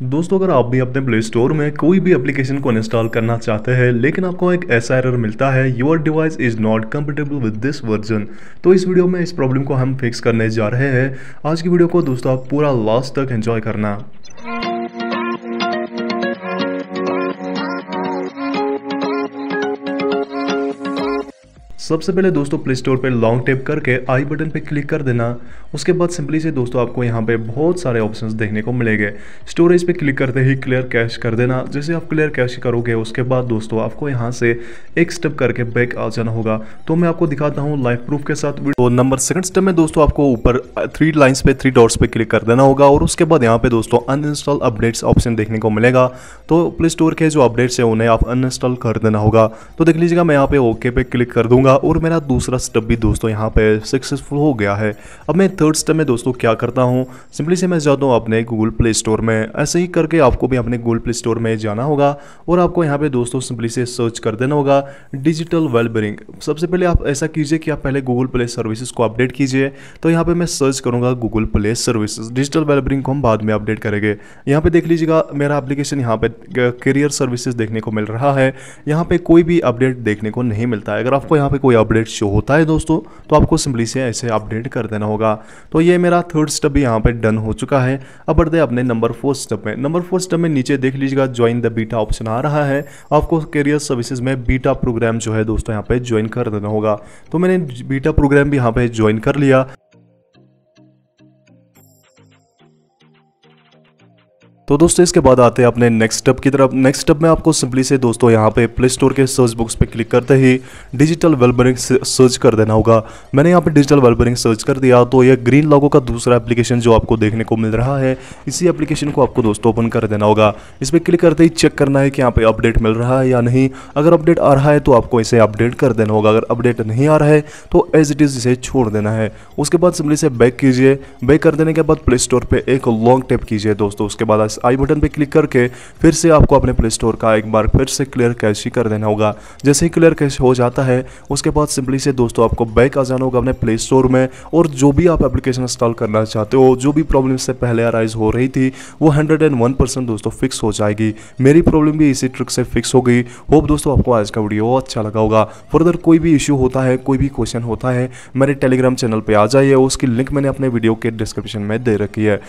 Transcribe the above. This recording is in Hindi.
दोस्तों, अगर आप भी अपने प्ले स्टोर में कोई भी एप्लीकेशन को इंस्टॉल करना चाहते हैं, लेकिन आपको एक ऐसा एरर मिलता है your device is not compatible with this version तो इस वीडियो में इस प्रॉब्लम को हम फिक्स करने जा रहे हैं। आज की वीडियो को दोस्तों, आप पूरा लास्ट तक एंजॉय करना। सबसे पहले दोस्तों प्ले स्टोर पर लॉन्ग टेप करके आई बटन पे क्लिक कर देना। उसके बाद सिंपली से दोस्तों आपको यहाँ पे बहुत सारे ऑप्शंस देखने को मिलेंगे। स्टोरेज पे क्लिक करते ही क्लियर कैश कर देना। जैसे आप क्लियर कैश करोगे, उसके बाद दोस्तों आपको यहाँ से एक स्टेप करके बैक आ जाना होगा। तो मैं आपको दिखाता हूँ लाइफ प्रूफ के साथ तो नंबर सेकंड स्टेप में दोस्तों आपको ऊपर थ्री लाइन्स पे थ्री डॉट्स पे क्लिक कर देना होगा और उसके बाद यहाँ पे दोस्तों अनइंस्टॉल अपडेट्स ऑप्शन देखने को मिलेगा। तो प्ले स्टोर के जो अपडेट्स है, उन्हें आप अनइंस्टॉल कर देना होगा। तो देख लीजिएगा, मैं यहाँ पे ओके पे क्लिक कर दूँगा। और मेरा दूसरा स्टेप भी दोस्तों यहाँ पे सक्सेसफुल हो गया है। अब मैं थर्ड स्टेप में दोस्तों क्या करता हूँ? सिंपली से मैं जाता हूँ अपने गूगल प्ले स्टोर में। ऐसे ही करके आपको भी अपने गूगल प्ले स्टोर में जाना होगा और आपको यहाँ पे दोस्तों सिंपली से सर्च कर देना होगा डिजिटल वेलबेरिंग सबसे पहले आप ऐसा कीजिए कि आप पहले गूगल प्ले सर्विसेज़ को अपडेट कीजिए। तो यहाँ पे मैं सर्च करूँगा Google Play services digital wellbeing को हम बाद में अपडेट करेंगे। यहाँ पे देख लीजिएगा, मेरा एप्लीकेशन यहाँ पे करियर सर्विसेज़ देखने को मिल रहा है। यहाँ पे कोई भी अपडेट देखने को नहीं मिलता है। अगर आपको यहाँ पे कोई अपडेट शो होता है दोस्तों तो आपको सिंपली से ऐसे अपडेट कर देना होगा। तो ये मेरा थर्ड स्टेप भी यहाँ पे डन हो चुका है। अब बढ़ते अपने नंबर फोर स्टेप में। नंबर फोर स्टेप में नीचे देख लीजिएगा ज्वाइन द बीटा ऑप्शन आ रहा है। आपको करियर सर्विसेज़ में बीटा प्रोग्राम जो है दोस्तों, यहाँ पे ज्वाइन कर देना होगा। तो मैंने बीटा प्रोग्राम भी यहाँ पे ज्वाइन कर लिया। तो दोस्तों, इसके बाद आते हैं अपने नेक्स्ट स्टेप की तरफ़। नेक्स्ट स्टेप में आपको सिंपली से दोस्तों, यहाँ पे प्ले स्टोर के सर्च बॉक्स पे क्लिक करते ही डिजिटल वेलबरिंग सर्च कर देना होगा। मैंने यहाँ पे डिजिटल वेलबरिंग सर्च कर दिया तो ये ग्रीन लोगो का दूसरा एप्लीकेशन जो आपको देखने को मिल रहा है, इसी एप्लीकेशन को आपको दोस्तों ओपन कर देना होगा। इस पर क्लिक करते ही चेक करना है कि यहाँ पे अपडेट मिल रहा है या नहीं। अगर अपडेट आ रहा है तो आपको इसे अपडेट कर देना होगा। अगर अपडेट नहीं आ रहा है तो एज इट इज़ इसे छोड़ देना है। उसके बाद सिंपली से बैक कीजिए। बैक कर देने के बाद प्ले स्टोर पर एक लॉन्ग टेप कीजिए दोस्तों। उसके बाद आई बटन पे क्लिक करके फिर से आपको अपने प्ले स्टोर का एक बार फिर से क्लियर कैश ही कर देना होगा। जैसे ही क्लियर कैश हो जाता है, उसके बाद सिंपली से दोस्तों आपको बैक आ जाना होगा अपने प्ले स्टोर में और जो भी आप एप्लीकेशन इंस्टॉल करना चाहते हो, जो भी प्रॉब्लम से पहले अराइज हो रही थी, वो हंड्रेड एंड वन परसेंट दोस्तों फिक्स हो जाएगी। मेरी प्रॉब्लम भी इसी ट्रिक से फिक्स हो गई। होप दोस्तों आपको आज का वीडियो अच्छा लगा होगा। फर्दर कोई भी इश्यू होता है, कोई भी क्वेश्चन होता है, मेरे टेलीग्राम चैनल पर आ जाइए। उसकी लिंक मैंने अपने वीडियो के डिस्क्रिप्शन में दे रखी है।